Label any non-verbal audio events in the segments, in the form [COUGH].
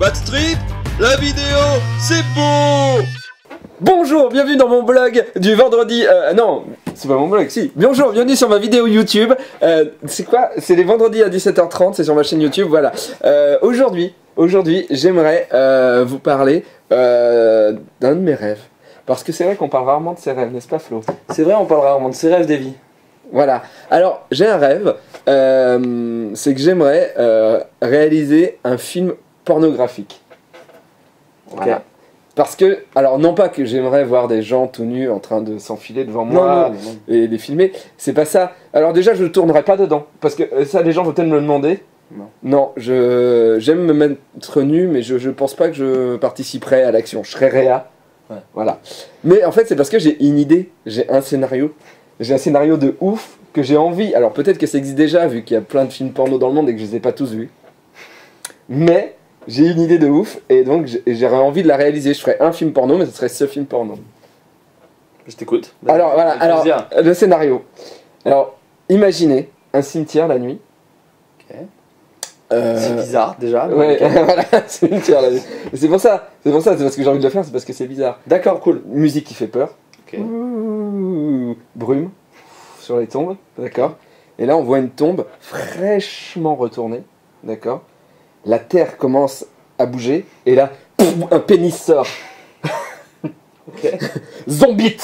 Backstreet, la vidéo, c'est beau Bonjour, bienvenue dans mon blog du vendredi. Euh, non, c'est pas mon blog, si. Bonjour, bienvenue sur ma vidéo YouTube. Euh, c'est quoi? C'est les vendredis à 17h30, c'est sur ma chaîne YouTube, voilà. Euh, aujourd'hui, aujourd'hui, j'aimerais euh, vous parler euh, d'un de mes rêves. Parce que c'est vrai qu'on parle rarement de ses rêves, n'est-ce pas Flo? C'est vrai, on parle rarement de ses rêves, Davy. Voilà. Alors, j'ai un rêve, euh, c'est que j'aimerais euh, réaliser un film pornographique. Voilà. Parce que, alors non pas que j'aimerais voir des gens tout nus en train de s'enfiler devant moi non, non. et les filmer, c'est pas ça. Alors déjà, je ne tournerai pas dedans, parce que euh, ça, les gens vont peut-être me le demander. Non. Non, je j'aime me mettre nu, mais je, je pense pas que je participerai à l'action. Je serai réa. Ouais. Voilà. Mais en fait, c'est parce que j'ai une idée, j'ai un scénario, j'ai un scénario de ouf que j'ai envie. Alors peut-être que ça existe déjà, vu qu'il y a plein de films porno dans le monde et que je les ai pas tous vus. Mais j'ai une idée de ouf et donc j'aurais envie de la réaliser. Je ferais un film porno, mais ce serait ce film porno. Je t'écoute. Alors voilà, alors le scénario. Alors imaginez un cimetière la nuit. Ok. Euh, C'est bizarre, déjà. Ouais, [LAUGHS] voilà, cimetière la nuit. C'est pour ça, c'est pour ça, c'est parce que j'ai envie de le faire, c'est parce que c'est bizarre. D'accord, cool. Musique qui fait peur. Ok. Ouh, brume sur les tombes, d'accord. Et là on voit une tombe fraîchement retournée, d'accord. La terre commence à bouger et là un pénis sort. Ok. [LAUGHS] Zombie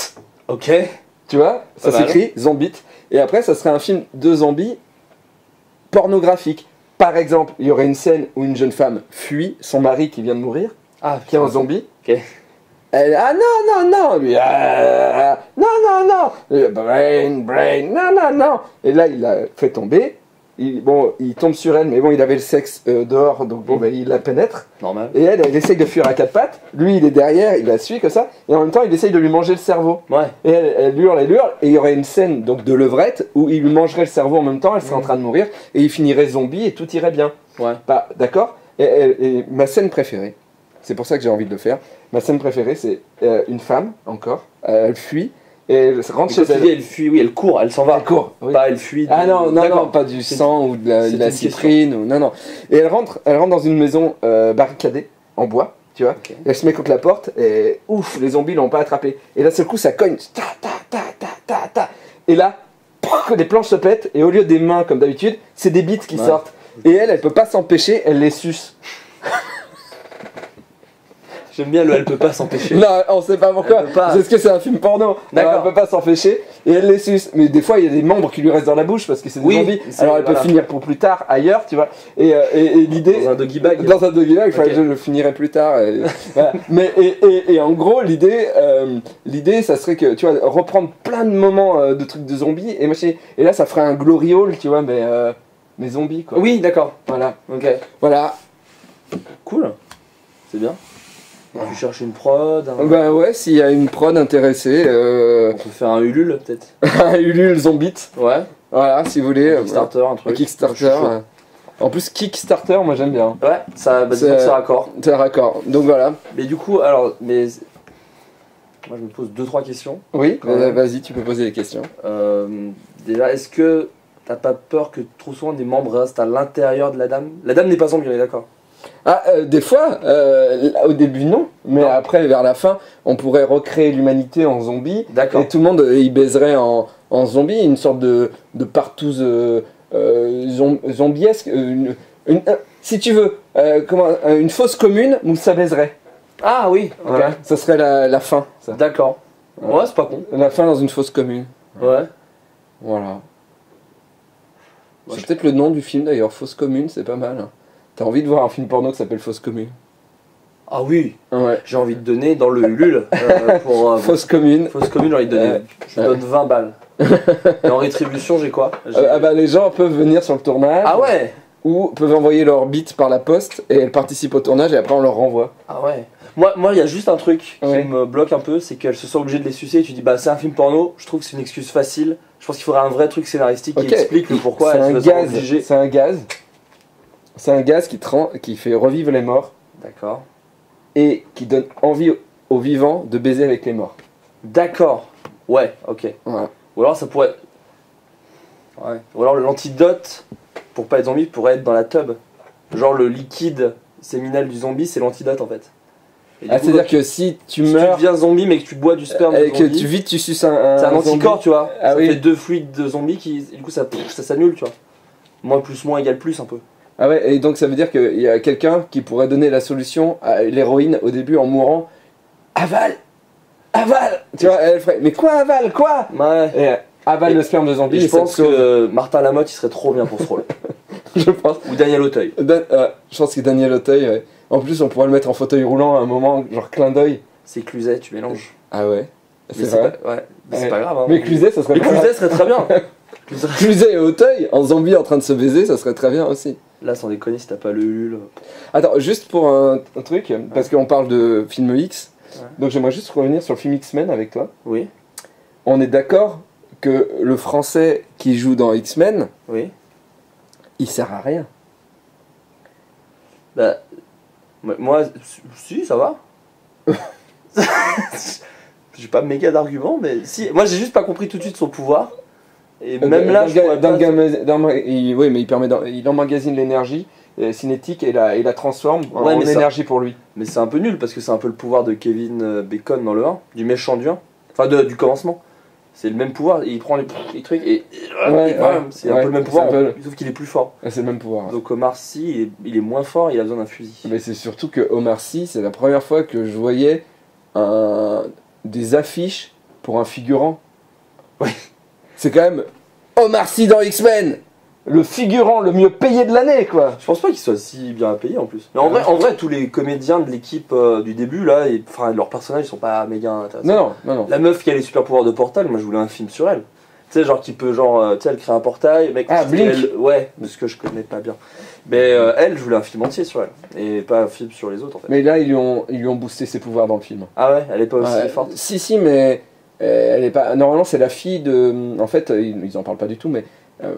Ok. Tu vois, ça Pas mal. s'écrit Zombie. Et après, ça serait un film de zombies pornographique. Par exemple, il y aurait une scène où une jeune femme fuit son mari qui vient de mourir, Ah, qui est un zombie. Ok. Elle, ah non, non, non, lui, ah, non, non, non, brain, brain, non, non, non. Et là, il la fait tomber. Il, bon, il tombe sur elle, mais bon, il avait le sexe euh, dehors, donc bon, ben, il la pénètre. Normal. Et elle, elle essaye de fuir à quatre pattes. Lui, il est derrière, il la suit comme ça. Et en même temps, il essaye de lui manger le cerveau. Ouais. Et elle, elle hurle, elle hurle, et il y aurait une scène donc de levrette où il lui mangerait le cerveau en même temps, elle serait en train de mourir, et il finirait zombie et tout irait bien. Ouais. Bah, d'accord et, et- et ma scène préférée, c'est pour ça que j'ai envie de le faire, ma scène préférée c'est euh, une femme, encore, euh, elle fuit, et elle rentre chez elle. dis elle fuit, oui, elle court, elle s'en va. Elle court, oui. Pas elle fuit. Ah non, non, non, pas du sang ou de la, de la cyprine, ou, non, non. Et elle rentre, elle rentre dans une maison euh, barricadée, en bois, tu vois, elle se met contre la porte, et ouf, les zombies l'ont pas attrapée. Et là, seul coup, ça cogne, ta, ta, ta, ta, ta, ta. Et là, les planches se pètent, et au lieu des mains comme d'habitude, c'est des bites qui Ouais. sortent. Et elle, elle peut pas s'empêcher, elle les suce. J'aime bien le elle peut pas s'empêcher. Non, on sait pas pourquoi. Parce que c'est un film porno. D'accord. Elle peut pas s'empêcher et elle les suce. Mais des fois, il y a des membres qui lui restent dans la bouche parce que c'est des Oui, zombies. Alors elle peut finir pour plus tard ailleurs, tu vois. Et, euh, et, et l'idée. Dans un doggy bag. Dans un doggy bag, je le finirai plus tard. et- [LAUGHS] voilà. Mais et, en gros, l'idée, euh, l'idée, ça serait que tu vois, reprendre plein de moments euh, de trucs de zombies et machin. Et là, ça ferait un glory hall, tu vois, mais euh, mais zombies quoi. Oui, d'accord. Voilà, Ok. voilà. Cool. C'est bien. Tu cherches une prod. un- Bah ouais, s'il y a une prod intéressée, euh, On peut faire un Ulule peut-être. [LAUGHS] un Ulule Zombie. Ouais. Voilà, si vous voulez. Kickstarter, un Un truc. Kickstarter. En plus, Kickstarter, moi j'aime bien. Ouais, ça, bah, C'est- raccord. C'est raccord. Donc voilà. Mais du coup, alors, mais. Moi je me pose deux trois questions. Oui, euh, vas-y, tu peux poser les questions. Euh, déjà, est-ce que t'as pas peur que trop souvent des membres restent à l'intérieur de la dame? La dame n'est pas zombie, on est d'accord Ah, euh, des fois, euh, au début non, mais Non. après, vers la fin, on pourrait recréer l'humanité en zombie. D'accord. Et tout le monde, euh, il baiserait en, en zombie, une sorte de, de partouze euh, euh, zom- zombiesque. euh, Une, une- euh, si tu veux, euh, comment, euh, une fausse commune où ça baiserait. Ah oui, ok. Voilà. Ça serait la, la fin. D'accord. Ouais. C'est pas con. La fin dans une fausse commune. Ouais. Voilà. C'est peut-être le nom du film d'ailleurs, Fausse Commune, c'est pas mal. T'as envie de voir un film porno qui s'appelle Fausse Commune Ah oui, Ouais. j'ai envie de donner dans le Ulule euh, pour. euh, Fausse Commune. Fausse commune, j'ai envie de donner. Ouais. Je donne 20 balles. Et en rétribution, j'ai quoi Euh, ah bah les gens peuvent venir sur le tournage Ah ouais ou peuvent envoyer leur bite par la poste et elles participent au tournage et après on leur renvoie. Ah ouais. Moi, moi, il y a juste un truc Ouais. qui me bloque un peu, c'est qu'elle se sent obligée de les sucer. Et tu dis, bah, c'est un film porno. Je trouve que c'est une excuse facile. Je pense qu'il faudrait un vrai truc scénaristique qui explique le pourquoi c'est elle un se sent gaz. obligée. C'est un gaz. C'est un gaz qui, qui fait revivre les morts D'accord. et qui donne envie aux vivants de baiser avec les morts. D'accord. Ouais, ok. Voilà. Ou alors ça pourrait. Ouais. Ou alors l'antidote pour pas être zombie pourrait être dans la tub. Genre le liquide séminale du zombie, c'est l'antidote en fait. Et Ah, c'est-à-dire que si tu si meurs tu deviens zombie mais que tu bois du sperme et de que zombie, tu vite tu suces un. c'est un zombie. anticorps, tu vois. Ah ça oui. fait deux fluides de zombies qui, et du coup, ça, ça s'annule, tu vois. Moins plus moins égale plus un peu. Ah ouais, et donc ça veut dire qu'il y a quelqu'un qui pourrait donner la solution à l'héroïne au début en mourant. Avale Avale Tu vois, elle ferait Mais quoi avale Quoi? Ouais. Et euh, avale Et- le sperme de zombie et je ça te pense sauve. que Martin Lamotte, il serait trop bien pour ce rôle. [LAUGHS] Je pense. Ou Daniel Auteuil. Dan- euh, je pense que Daniel Auteuil, ouais. En plus, on pourrait le mettre en fauteuil roulant à un moment, genre clin d'œil. C'est Cluzet, tu mélanges. Ah ouais Mais C'est vrai. pas, ouais. Mais c'est pas grave. Hein. Mais Cluzet, ça serait Mais pas mal. Cluzet serait très bien. [LAUGHS] Cluzet- Cluzet et Auteuil en zombie en train de se baiser, ça serait très bien aussi. Là, sans déconner, si t'as pas le Ulule. Attends, juste pour un, un truc, parce qu'on parle de film X, donc j'aimerais juste revenir sur le film X-Men avec toi. Oui, On est d'accord que le français qui joue dans X-Men, oui. il sert à rien. Bah, moi- moi, si, ça va. [LAUGHS] [LAUGHS] j'ai pas méga d'arguments, mais si. Moi, j'ai juste pas compris tout de suite son pouvoir. Et même là, je il- oui, mais il permet, il emmagasine l'énergie euh, cinétique et la, et la transforme en, Ouais, en mais ça- énergie pour lui. Mais c'est un peu nul parce que c'est un peu le pouvoir de Kevin euh, Bacon dans le 1, du méchant du 1. Enfin, de- du commencement. C'est le même pouvoir, il prend les, les trucs et. Ouais, et voilà, ouais, c'est un peu le même pouvoir, peu- sauf qu'il est plus fort. C'est le même pouvoir. Donc Omar Sy, il est, il est moins fort, il a besoin d'un fusil. Mais c'est surtout que Omar Sy, c'est la première fois que je voyais un, des affiches pour un figurant. Ouais. C'est quand même Omar Sy dans X-Men Le figurant le mieux payé de l'année, quoi Je pense pas qu'il soit si bien payé en plus. Mais en vrai, en vrai tous les comédiens de l'équipe euh, du début, là, et, enfin, leurs personnages ils sont pas méga intéressants. Non, non, non. La meuf qui a les super pouvoirs de portal, moi je voulais un film sur elle. Tu sais, genre qui peut, genre, euh, tu sais, elle crée un portail, mec. Ah, Blink. elle- Ouais, parce que je connais pas bien. Mais euh, elle, je voulais un film entier sur elle. Et pas un film sur les autres en fait. Mais là, ils lui ont, ils lui ont boosté ses pouvoirs dans le film. Ah ouais, elle est pas aussi Ouais, forte. Si, si, mais euh, elle est pas. Normalement, c'est la fille de. En fait, ils, ils en parlent pas du tout, mais. euh,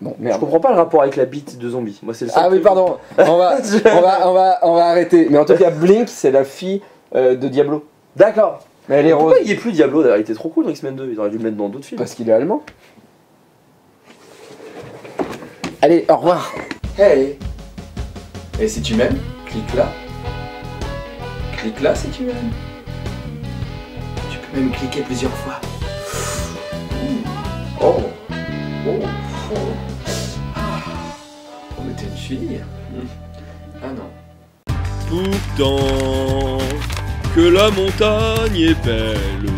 Bon, Je comprends pas le rapport avec la bite de zombie. Moi, c'est le seul Ah oui, pardon. [LAUGHS] On va, on va, on va, on va arrêter. Mais en tout cas, Blink, c'est la fille euh, de Diablo. D'accord. Mais elle est rose Pourquoi il est plus Diablo d'ailleurs? Il était trop cool dans X-Men 2. Ils auraient dû le mettre dans d'autres films. parce qu'il est allemand. Allez, au revoir. Hey. Et si tu m'aimes, clique là. Clique là si tu m'aimes. Même cliquer plusieurs fois. Oh. Oh. Oh. Mais t'es une fille. Ah non. Pourtant, que la montagne est belle,